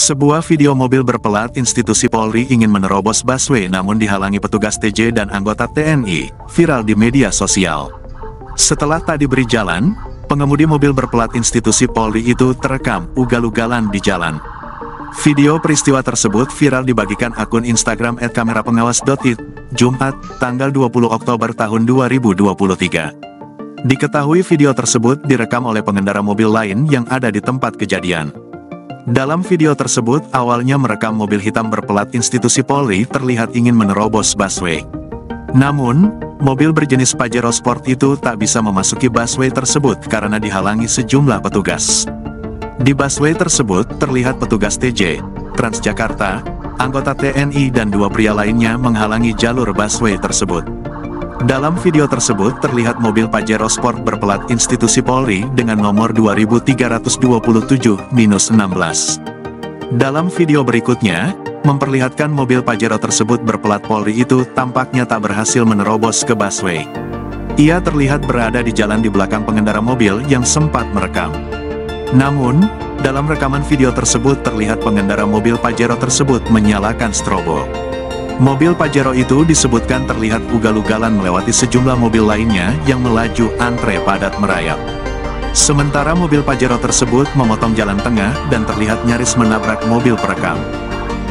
Sebuah video mobil berpelat institusi Polri ingin menerobos busway namun dihalangi petugas TJ dan anggota TNI, viral di media sosial. Setelah tak diberi jalan, pengemudi mobil berpelat institusi Polri itu terekam ugal-ugalan di jalan. Video peristiwa tersebut viral dibagikan akun Instagram @kamerapengawas.it, Jumat, tanggal 20 Oktober tahun 2023. Diketahui video tersebut direkam oleh pengendara mobil lain yang ada di tempat kejadian. Dalam video tersebut, awalnya merekam mobil hitam berpelat institusi Polri terlihat ingin menerobos busway. Namun, mobil berjenis Pajero Sport itu tak bisa memasuki busway tersebut karena dihalangi sejumlah petugas. Di busway tersebut terlihat petugas TJ, Transjakarta, anggota TNI dan dua pria lainnya menghalangi jalur busway tersebut. Dalam video tersebut terlihat mobil Pajero Sport berpelat institusi Polri dengan nomor 2327-16. Dalam video berikutnya, memperlihatkan mobil Pajero tersebut berpelat Polri itu tampaknya tak berhasil menerobos ke busway. Ia terlihat berada di jalan di belakang pengendara mobil yang sempat merekam. Namun, dalam rekaman video tersebut terlihat pengendara mobil Pajero tersebut menyalakan strobo. Mobil Pajero itu disebutkan terlihat ugal-ugalan melewati sejumlah mobil lainnya yang melaju antre padat merayap. Sementara mobil Pajero tersebut memotong jalan tengah dan terlihat nyaris menabrak mobil perekam.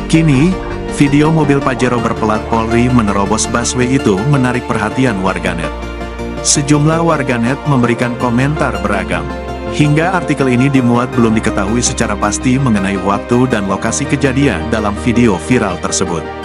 Kini, video mobil Pajero berpelat Polri menerobos busway itu menarik perhatian warganet. Sejumlah warganet memberikan komentar beragam. Hingga artikel ini dimuat belum diketahui secara pasti mengenai waktu dan lokasi kejadian dalam video viral tersebut.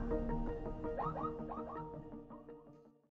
감사합니다.